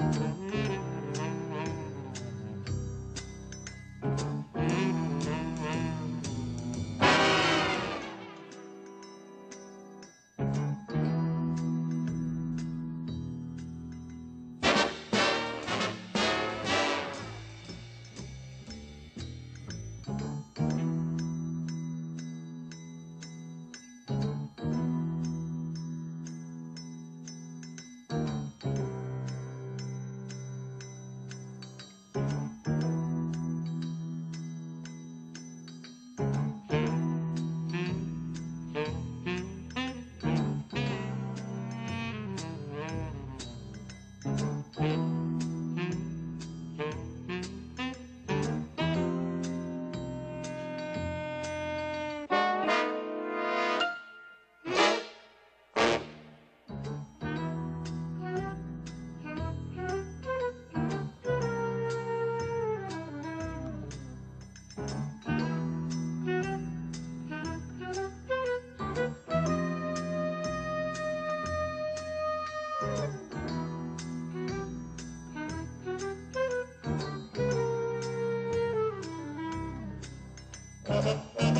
嗯。Música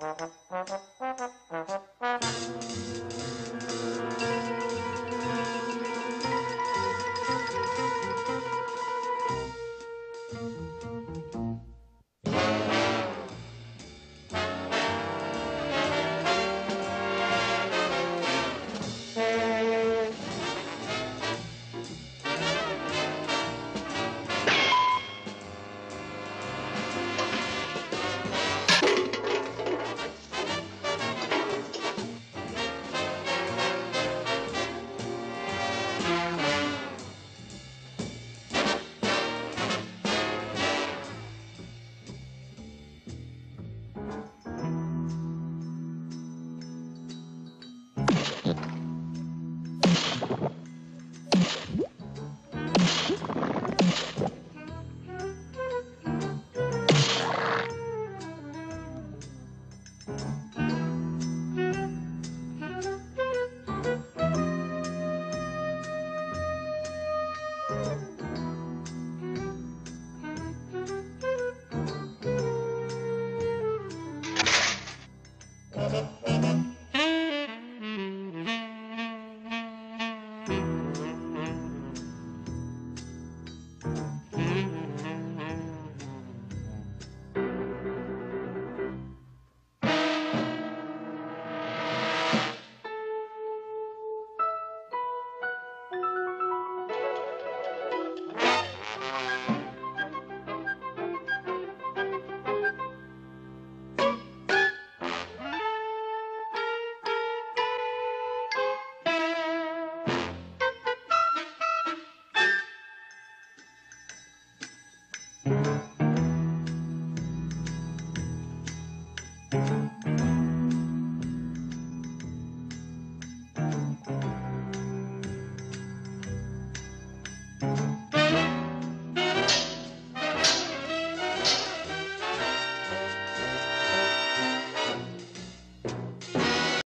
Uh-huh.